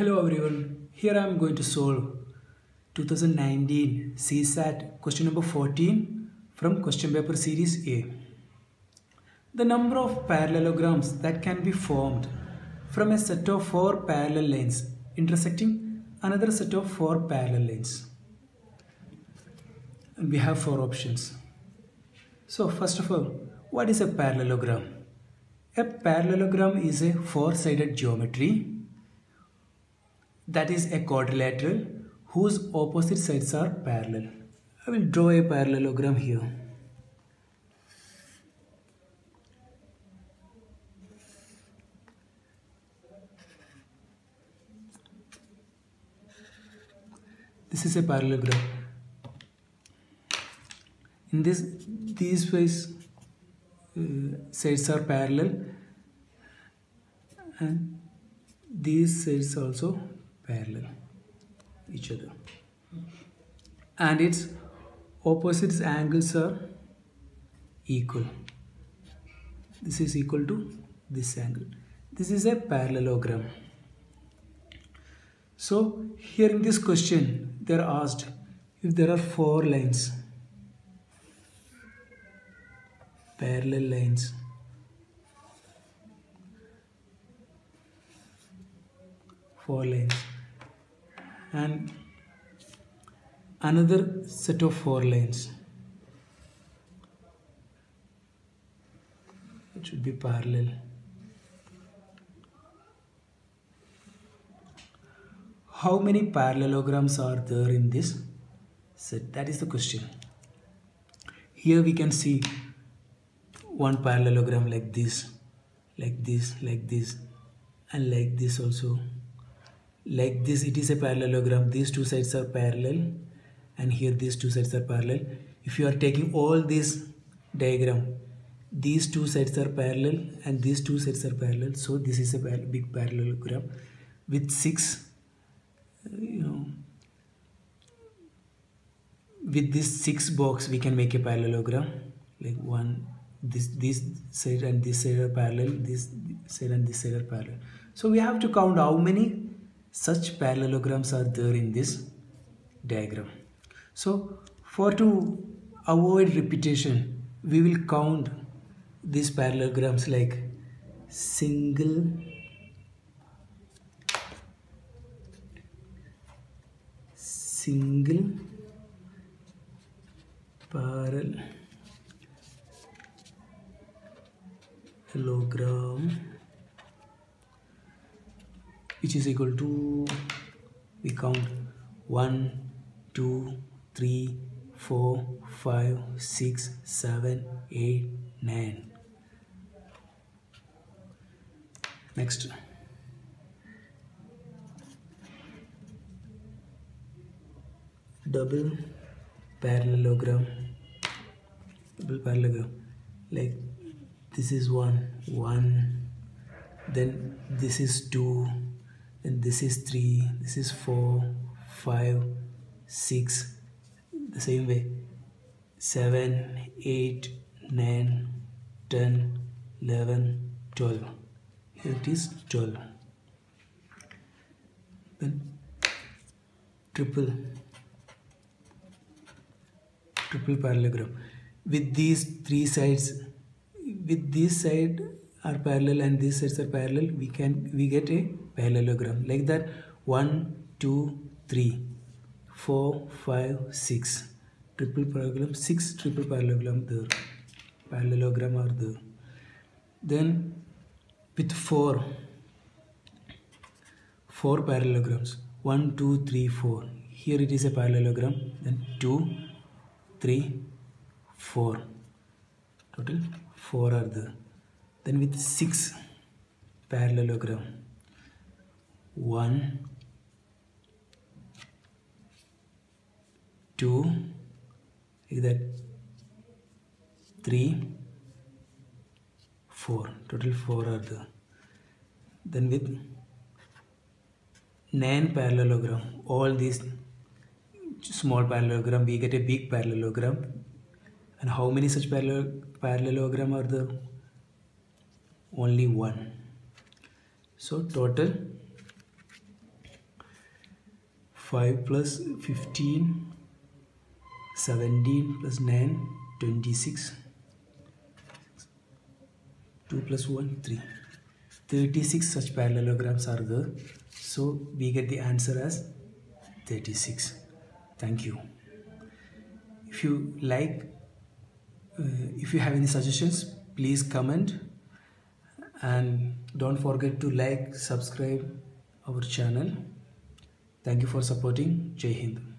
Hello everyone, here I am going to solve 2019 CSAT question number 14 from question paper series A. The number of parallelograms that can be formed from a set of four parallel lines intersecting another set of four parallel lines. And we have four options. So first of all, what is a parallelogram? A parallelogram is a four-sided geometry that is a quadrilateral whose opposite sides are parallel. I will draw a parallelogram here. This is a parallelogram. In this, these ways uh, sides are parallel and these sides also parallel each other. And its opposite angles are equal. This is equal to this angle. This is a parallelogram. So here in this question they are asked if there are four lines. Parallel lines. Four lines and another set of four lines. It should be parallel. How many parallelograms are there in this set? That is the question. Here we can see one parallelogram like this like this like this and like this also like this it is a parallelogram. These two sides are parallel and here these two sides are parallel. If you are taking all this diagram these two sides are parallel and these two sides are parallel. So this is a big parallelogram with six you know with this six box we can make a parallelogram. Like one this this side and this side are parallel this side and this side are parallel. So we have to count how many such parallelograms are there in this diagram. So for to avoid repetition we will count these parallelograms like single single parallelogram which is equal to we count 1 2 3 4 5 6 7 8 9 next. Double parallelogram. Double parallelogram. Like this is one one then this is two this is 3 this is 4 5 6 the same way. 7 8 9 10 11 12 here it is 12 then triple triple parallelogram. With these three sides with this side are parallel and these sides are parallel we can we get a parallelogram like that 1 2 3 4 5 6 triple parallelogram 6 triple parallelogram there. Parallelogram are there. Then with 4 4 parallelograms 1 2 3 4 here it is a parallelogram then 2 3 4 total 4 are there. Then with 6 parallelogram 1 2 like that 3 4 total 4 are there then with 9 parallelogram all these small parallelogram we get a big parallelogram. And how many such parallel parallelogram are there? Only one. So total 5 plus 15 17 plus 9 26 2 plus 1 3 36 such parallelograms are there so we get the answer as 36 thank you. If you like uh, if you have any suggestions please comment. And don't forget to like subscribe our channel thank you for supporting. Jai hind